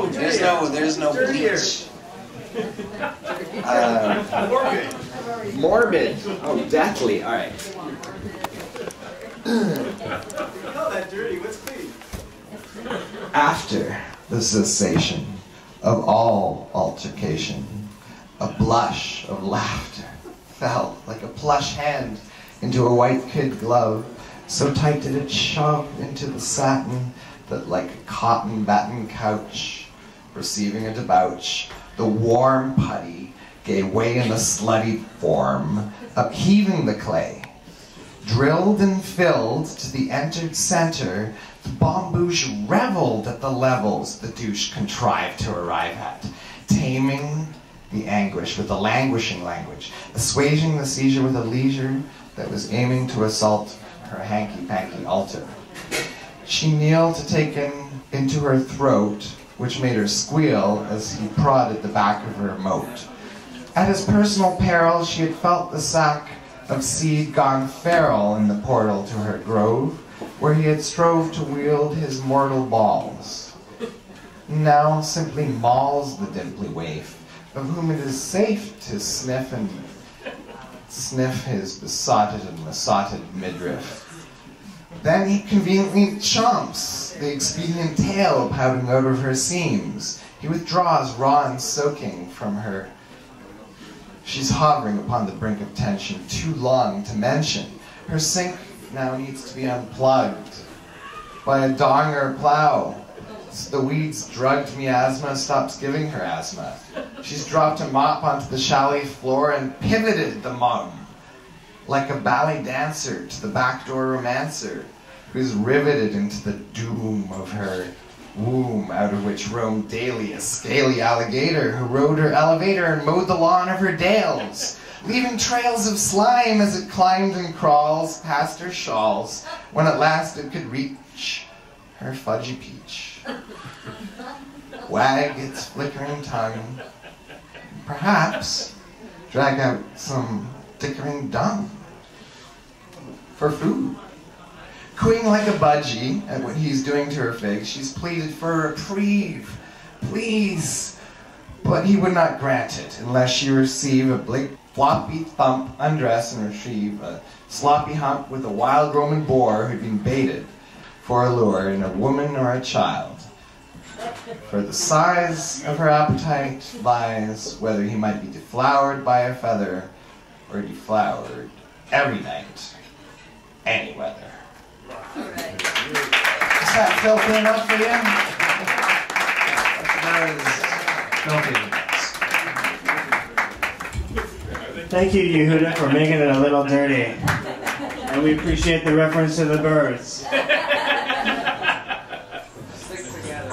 No, there's no, there's no bleach. Uh, Morbid. morbid. Oh, deathly. All right. Not that dirty. What's clean? After the cessation of all altercation, a blush of laughter fell like a plush hand into a white kid glove, so tight did it shove into the satin that like a cotton batten couch, receiving a debauch, the warm putty gave way in the slutty form, upheaving the clay. Drilled and filled to the entered center, the bombouche reveled at the levels the douche contrived to arrive at, taming the anguish with a languishing language, assuaging the seizure with a leisure that was aiming to assault her hanky-panky altar. She kneeled to take in into her throat, which made her squeal as he prodded the back of her moat. At his personal peril, she had felt the sack of seed gone feral in the portal to her grove, where he had strove to wield his mortal balls. Now simply mauls the dimply waif, of whom it is safe to sniff and sniff his besotted and besotted midriff. Then he conveniently chomps the expedient tail pouting over her seams. He withdraws raw and soaking from her She's hovering upon the brink of tension, too long to mention. Her sink now needs to be unplugged by a donger plow. The weeds drugged miasma stops giving her asthma. She's dropped a mop onto the chalet floor and pivoted the mum like a ballet dancer to the backdoor romancer who's riveted into the doom of her womb out of which roamed daily a scaly alligator who rode her elevator and mowed the lawn of her dales, leaving trails of slime as it climbed and crawls past her shawls when at last it could reach her fudgy peach. Wag its flickering tongue, perhaps drag out some dickering dung for food. Cooing like a budgie at what he's doing to her figs, she's pleaded for a reprieve, please. But he would not grant it unless she receive a big floppy thump, undress, and retrieve a sloppy hump with a wild Roman boar who'd been baited for a lure in a woman or a child. For the size of her appetite lies whether he might be deflowered by a feather or deflowered every night, any weather. Is that filthy enough for you? That is filthy. Thank you, Yehudah, for making it a little dirty. And we appreciate the reference to the birds. Stick together.